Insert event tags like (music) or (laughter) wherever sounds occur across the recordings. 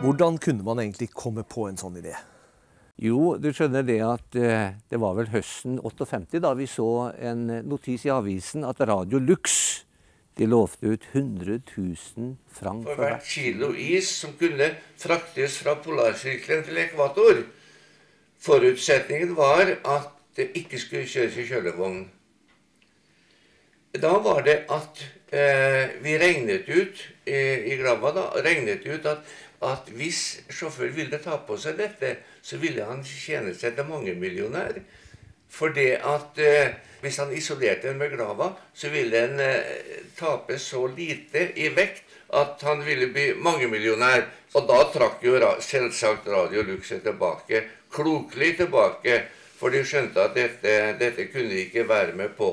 Hvordan kunne man egentlig komme på en sånn idé? Jo, du skjønner det at eh, det var vel høsten 58 da vi så en notis i avisen at Radio Lux de lovte ut 100 000 frank for hvert kilo is som kunne fraktes fra polarsirkelen til ekvator. Forutsetningen var at det ikke skulle kjøres i kjølevogn. Da var det at eh, vi regnet ut eh, i Glava da, regnet ut at, at hvis sjåfør ville ta på seg dette, så ville han tjene seg til mangemillionær. Det at eh, hvis han isolerte en med Glava, så ville en eh, tape så lite i vekt at han ville bli mangemillionær. Og da trakk jo ra selvsagt Radio Lux seg tilbake, klokelig tilbake, for de skjønte at dette, dette kunne de ikke være med på.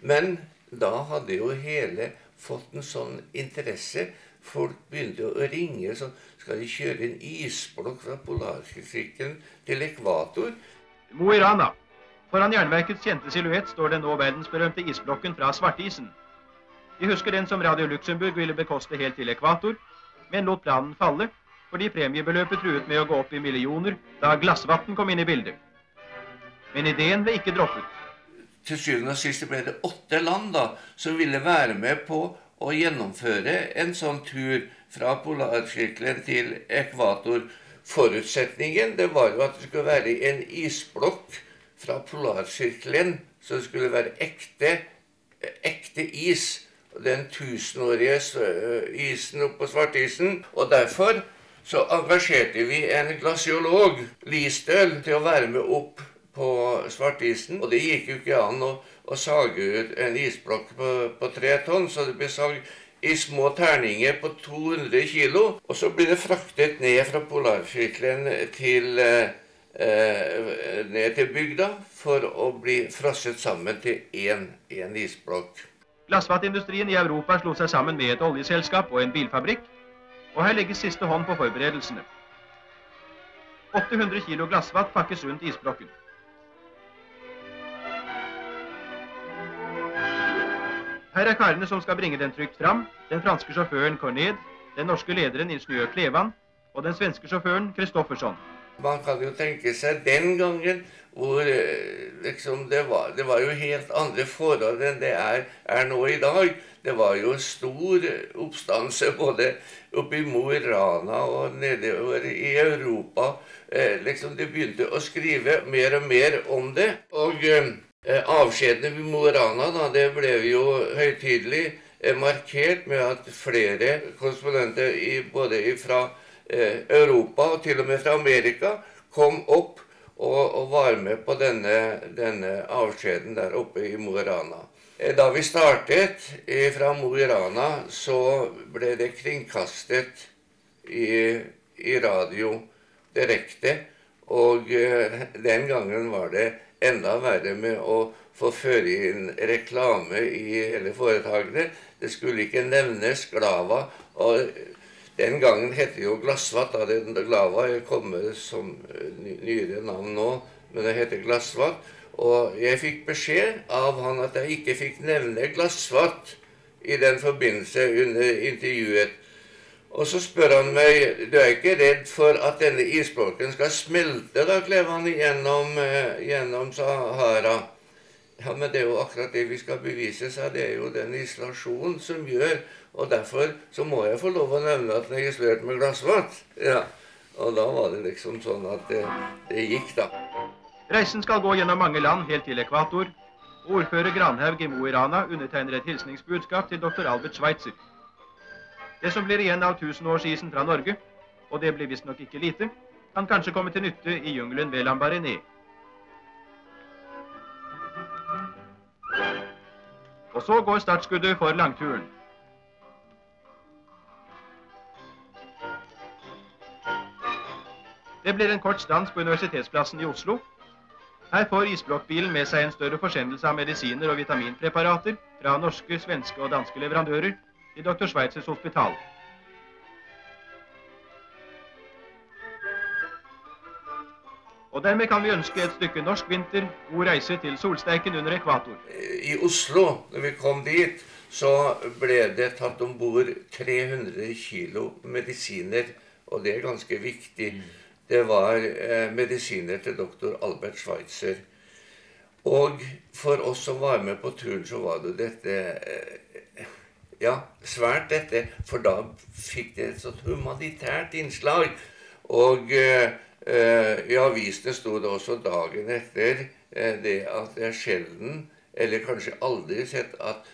Men da hadde jo hele fått en sånn interesse. Folk begynte å ringe sånn Skal de kjøre en isblokk fra polarsirkelen til ekvator? Mo i Rana. Foran jernverkets kjente silhuett står den nå verdensberømte isblokken fra Svartisen. Vi husker den som Radio Luxembourg ville bekoste helt til ekvator, men lot planen falle fordi premiebeløpet truet med å gå opp i millioner da Glassvatn kom inn i bildet. Men ideen ble ikke droppet til syvende og sist ble det åtte land da, som ville være med på å gjennomføre en sånn tur fra polarsirkelen til ekvator. Forutsetningen det var jo at det skulle være en isblokk fra polarsirkelen, så det skulle være ekte, ekte is. Den tusenårige isen oppå svartisen. Og derfor så engasjerte vi en glasiolog, Listøl, til å være med opp på svartisen. Og det gikk jo ikke an å, å sage ut en isblokk på, på tre tonn, så det ble sag i små terninger på 200 kilo. Og så blir det fraktet ned fra polarsirkelen til, eh, ned til bygda for å bli frosset sammen til én, isblokk. Glassvattindustrien i Europa slo seg sammen med et oljeselskap og en bilfabrikk, og her legges siste hånd på forberedelsene. 800 kilo glassvatt pakkes rundt isblokken. Her er karene som skal bringe den trygt fram. Den franske sjåføren Corned, den norske lederen ingeniør Klevan og den svenske sjåføren Kristoffersson. Man kan jo tenke seg den gangen hvor liksom, det, var, det var jo helt andre forhold enn det er, er nå i dag. Det var jo stor oppstandelse både oppe i Mo i Rana og nedover i Europa. Eh, liksom De begynte å skrive mer og mer om det. Og eh, avskjedene ved Mo i Rana det ble jo høytidelig eh, markert med at flere korrespondenter i, både fra eh, Europa og til og med fra Amerika kom opp og, og var med på denne, denne avskjeden der oppe i Mo i Rana. Da vi startet fra Mo i Rana, så ble det kringkastet i, i radio direkte. Og den gangen var det enda verre med å få føre inn reklame i hele foretakene. Det skulle ikke nevnes Glava. og Den gangen het det jo Glassvatt. da det Glava er kommet som nyere navn nå, men det heter Glassvatt. Og jeg fikk beskjed av han at jeg ikke fikk nevne Glassvatt i den forbindelse under intervjuet. Og så spør han meg du er ikke redd for at denne isblokken skal smelte da, Klevan, gjennom, gjennom Sahara. Ja, men det er jo akkurat det vi skal bevise, sa det er jo den isolasjonen som gjør. Og derfor så må jeg få lov å nevne at den er isolert med glassvatt. Ja. Og da var det liksom sånn at det, det gikk, da. Reisen skal gå gjennom mange land helt til ekvator. Ordfører Granhaug i Mo i Rana undertegner et hilsningsbudskap til dr. Albert Schweitzer. Det som blir igjen av tusenårsisen fra Norge, og det blir visstnok ikke lite, kan kanskje komme til nytte i jungelen ved Lambaréné. Og så går startskuddet for langturen. Det blir en kort stans på Universitetsplassen i Oslo. Her får isblokkbilen med seg en større forsendelse av medisiner og vitaminpreparater fra norske, svenske og danske leverandører til dr. Schweitzers hospital. Og dermed kan vi ønske et stykke norsk vinter god reise til solsteiken under ekvator. I Oslo, når vi kom dit, så ble det tatt om bord 300 kilo medisiner og det er ganske viktig. Det var eh, medisiner til doktor Albert Schweitzer. Og for oss som var med på turen, så var det dette eh, Ja, svært dette. For da fikk det et sånt humanitært innslag. Og eh, i avisene sto det også dagen etter eh, det at jeg sjelden, eller kanskje aldri, sett at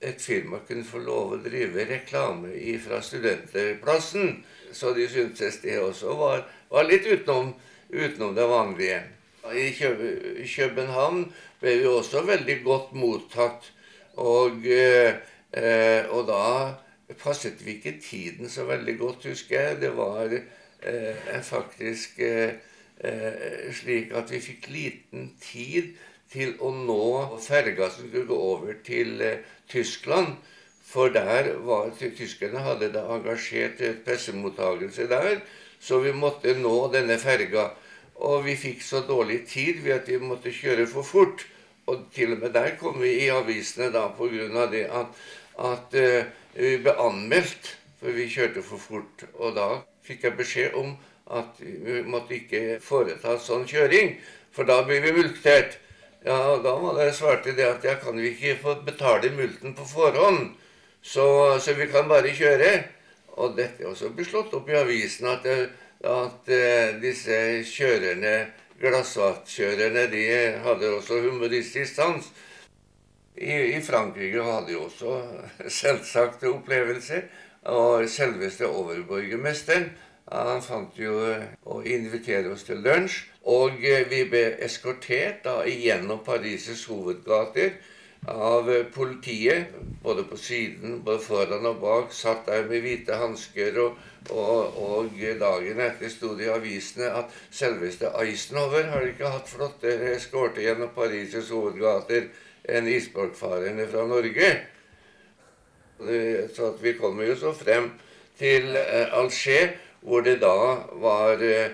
et firma kunne få lov å drive reklame fra studenterplassen. Så de syntes det også var, var litt utenom, utenom, det vanlige. I København ble vi også veldig godt mottatt. Og, eh, og da passet vi ikke tiden så veldig godt, husker jeg. Det var eh, faktisk eh, slik at vi fikk liten tid til å nå ferga som skulle gå over til eh, Tyskland. For der var tyskerne hadde da engasjert pressemottagelse der, så vi måtte nå denne ferga. Og vi fikk så dårlig tid ved at vi måtte kjøre for fort. Og til og med der kom vi i avisene da pga. det at, at uh, vi ble anmeldt for vi kjørte for fort. Og da fikk jeg beskjed om at vi måtte ikke foreta sånn kjøring, for da blir vi mulktert. Ja, og da var det svarte det at jeg kan vi ikke få betale multen på forhånd, så, så vi kan bare kjøre. Og dette også ble slått opp i avisen at, at uh, disse kjørerne, glassvattkjørerne, de hadde også humoristisk sans. I, I, Frankrike hadde de også (laughs) selvsagt opplevelser. Og selveste overborgermesteren han fant jo å invitere oss til lunsj. Og eh, vi ble eskortert da gjennom Paris' hovedgater av eh, politiet. Både på siden, både foran og bak. Satt der med hvite hansker. Og, og, og, dagen etter sto det i avisene at selveste Eisenhower har ikke hatt flottere eskorte gjennom Paris' hovedgater enn isborgfarerne fra Norge. Så vi kommer jo så frem til eh, Alger hvor det da var eh,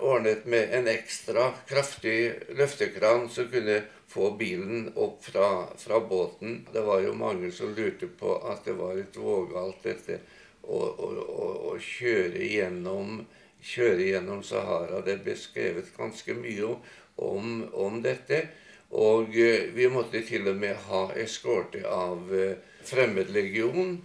ordnet med en ekstra kraftig løftekran som kunne få bilen opp fra, fra, båten. Det var jo mange som lurte på at det var et vågalt dette å, å, å, å kjøre, gjennom, kjøre gjennom Sahara. Det ble skrevet ganske mye om, om dette. Og eh, vi måtte til og med ha eskorte av eh, Fremmedlegion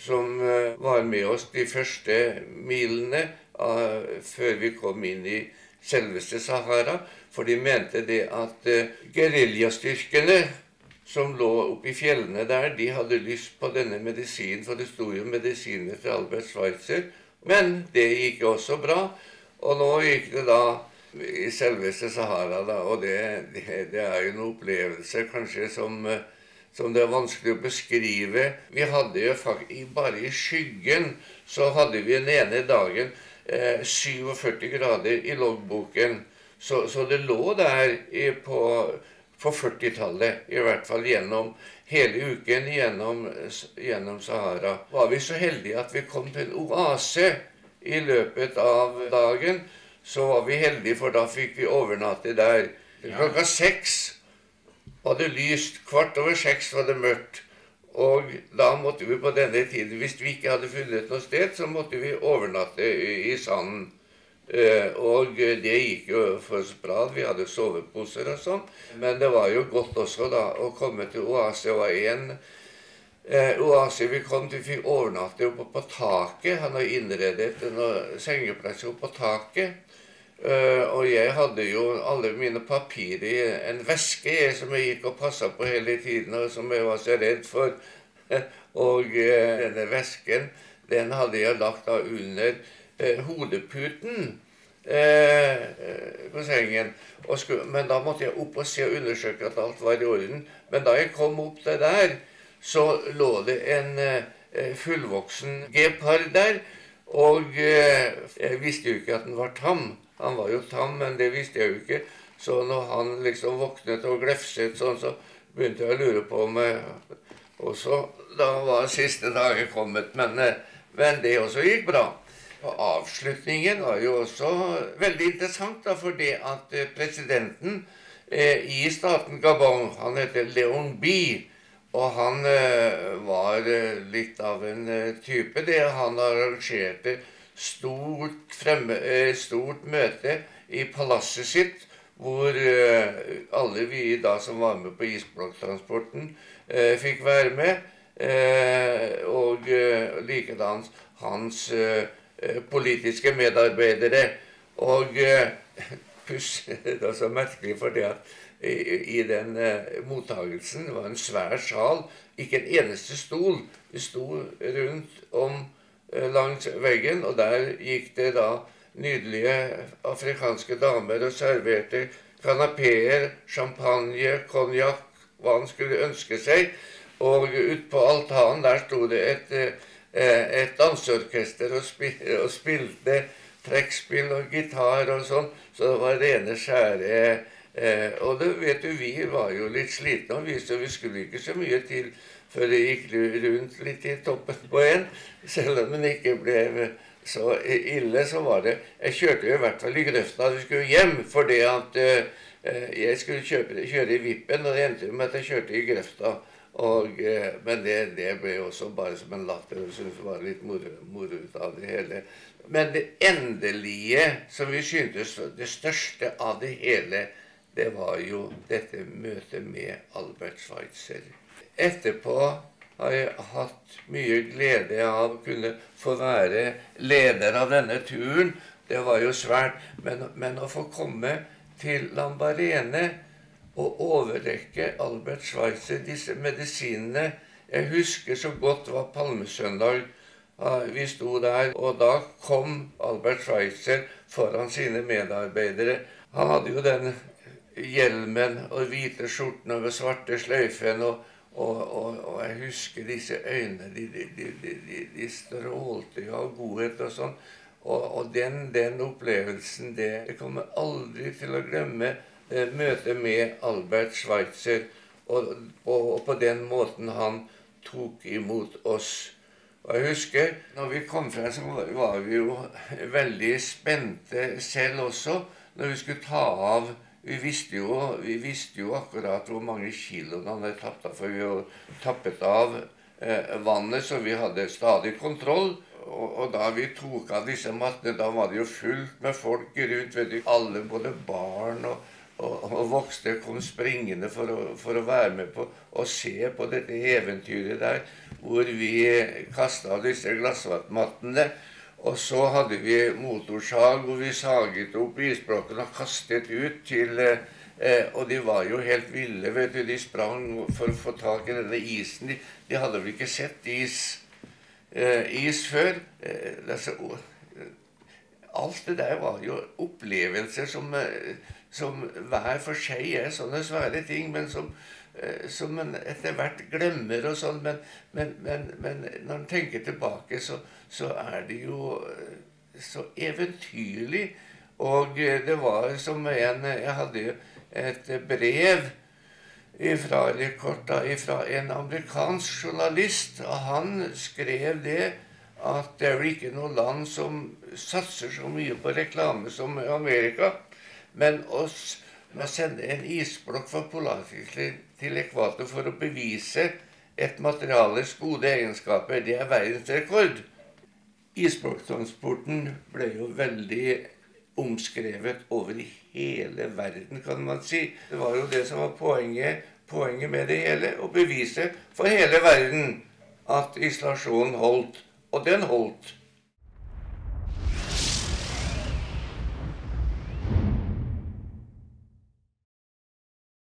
som eh, var med oss de første milene før vi kom inn i selveste Sahara. For de mente det at uh, geriljastyrkene som lå oppe i fjellene der, de hadde lyst på denne medisinen, for det sto jo medisiner til Albert Schweitzer. Men det gikk også bra. Og nå gikk det da i selveste Sahara, da, og det, det, det er jo en opplevelse kanskje som uh, som det er vanskelig å beskrive. Vi hadde jo faktisk, Bare i skyggen så hadde vi den ene dagen eh, 47 grader i loggboken. Så, så det lå der i, på, på 40-tallet, i hvert fall gjennom hele uken gjennom, gjennom Sahara. Var vi så heldige at vi kom til en oase i løpet av dagen, så var vi heldige, for da fikk vi overnatte der. Klokka seks var det lyst. Kvart over seks var det mørkt. Og da måtte vi på denne tiden, hvis vi ikke hadde funnet noe sted, så måtte vi overnatte i sanden. Eh, og det gikk jo for så bra. Vi hadde soveposer og sånn. Men det var jo godt også da å komme til oase. Det var en eh, oase vi kom til. Vi fikk overnatte oppe på taket. Han har innredet en sengeplass oppe på taket. Uh, og jeg hadde jo alle mine papirer i en veske jeg, som jeg gikk og passa på hele tiden, og som jeg var så redd for. (laughs) og uh, denne vesken den hadde jeg lagt da under uh, hodeputen på sengen. Skulle, men da måtte jeg opp og se og undersøke at alt var i orden. Men da jeg kom opp det der, så lå det en fullvoksen gepard der. Og jeg visste jo ikke at den var tam. Han var jo tam, men det visste jeg jo ikke. Så når han liksom våknet og glefset sånn, så begynte jeg å lure på om jeg også Da var siste dagen kommet. Men, eh, men det også gikk bra. Og avslutningen var jo også veldig interessant, da, fordi at eh, presidenten eh, i staten Gabon, han heter Leon Bie, og han eh, var eh, litt av en type, det. Han arrangerte stort, fremme, eh, stort møte i palasset sitt, hvor eh, alle vi da som var med på isblokktransporten, eh, fikk være med. Og likedan hans politiske medarbeidere. Og (laughs) puss, det er så merkelig for det at i, den mottagelsen var en svær sal, ikke en eneste stol. Vi sto rundt om langs veggen, og der gikk det da nydelige afrikanske damer og serverte kanapeer, champagne, konjakk, hva han skulle ønske seg. Og utpå altanen der sto det et, eh, et danseorkester og, spil, og spilte trekkspill og gitar og sånn. Så det var rene, skjære eh, Og det vet du, vi var jo litt slitne, og vi, så vi skulle ikke så mye til før det gikk rundt litt i toppen på en. Selv om den ikke ble så ille, så var det Jeg kjørte jo i hvert fall i grøfta da vi skulle hjem, fordi at uh, jeg skulle kjøpe, kjøre i Vippen, og det endte med at jeg kjørte i grøfta. Og, uh, men det, det, ble også bare som en latter. Jeg syntes det var litt moro, moro ut av det hele. Men det endelige, som vi syntes det største av det hele, det var jo dette møtet med Albert Schweitzer. Etterpå har jeg hatt mye glede av å kunne få være leder av denne turen. Det var jo svært. Men, men å få komme til Lambarene og overrekke Albert Schweitzer disse medisinene Jeg husker så godt det var palmesøndag. Vi sto der, og da kom Albert Schweitzer foran sine medarbeidere. Han hadde jo den hjelmen og hvite skjorten over svarte sløyfen. og og, og, og, jeg husker disse øynene. De, de, de, de strålte jo av godhet og sånn. Og, og den, den, opplevelsen det Jeg kommer aldri til å glemme eh, møtet med Albert Schweitzer. Og, og, på den måten han tok imot oss. Og jeg husker når vi kom frem, så var vi jo veldig spente selv også. Når vi skulle ta av vi visste, jo, vi visste jo akkurat hvor mange kilo han hadde tapt av, for vi hadde tappet av eh, vannet, så vi hadde stadig kontroll. Og, og, da vi tok av disse mattene, da var det jo fullt med folk rundt. vet du, Alle, både barn og, og, og voksne, kom springende for å, for å, være med på å se på dette eventyret der, hvor vi kasta disse glassmattene. Og så hadde vi motorsag hvor vi saget opp isblokkene og kastet ut til eh, Og de var jo helt ville. vet du, De sprang for å få tak i denne isen. De, de hadde vel ikke sett is, eh, is før. Eh, altså, alt det der var jo opplevelser som, eh, som hver for seg er sånne svære ting, men som, som en etter hvert glemmer og sånn. Men, men, men, men når en tenker tilbake, så så er det jo eh, så eventyrlig. Og eh, det var som en Jeg hadde jo et brev ifra, korta, ifra en amerikansk journalist, og han skrev det at det er vel ikke noe land som satser så mye på reklame som Amerika. Men å sende en isblokk for Polarsykkelen til ekvator for å bevise et materiales gode egenskaper, det er verdensrekord. Isblokktransporten ble jo veldig omskrevet over hele verden, kan man si. Det var jo det som var poenget, poenget med det hele. Å bevise for hele verden at isolasjonen holdt. Og den holdt.